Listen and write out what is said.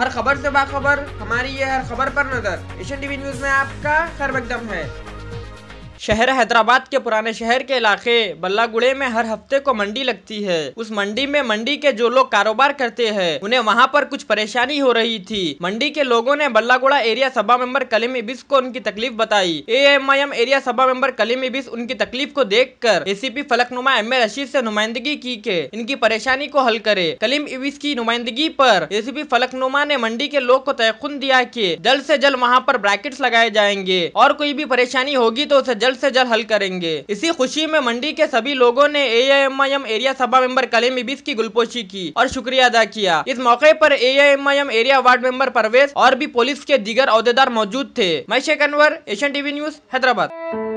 हर खबर से बाखबर, हमारी ये हर खबर पर नज़र। एशियन टीवी न्यूज़ में आपका खैर मकदम है। शहर हैदराबाद के पुराने शहर के इलाके बल्लागुड़े में हर हफ़्ते को मंडी लगती है। उस मंडी में मंडी के जो लोग कारोबार करते हैं, उन्हें वहाँ पर कुछ परेशानी हो रही थी। मंडी के लोगों ने बल्लागुड़ा एरिया सभा मेंबर कलीम इबिस को उनकी तकलीफ़ बताई। एएमआईएम एरिया सभा मेंबर कलीम इबिस उनकी तकलीफ़ को देखकर ACP Falaknuma M A Rasheed ऐसी नुमाइंदगी की के इनकी परेशानी को हल करे। कलीम इबिस की नुमाइंदगी पर एसीपी फलकनुमा ने मंडी के लोग को तयकुन दिया कि जल्द ऐसी जल्द वहाँ पर ब्रैकेट्स लगाए जाएँगे और कोई भी परेशानी होगी तो उसे जल्द जल्द से जल्द हल करेंगे। इसी खुशी में मंडी के सभी लोगों ने एआईएमआईएम एरिया सभा मेंबर कलीम इबिस की गुलपोशी की और शुक्रिया अदा किया। इस मौके पर AIMIM area ward member Parvez और भी पुलिस के दीगर अहदेदार मौजूद थे। मैं Sheikh Anwar, Asian TV news, Hyderabad.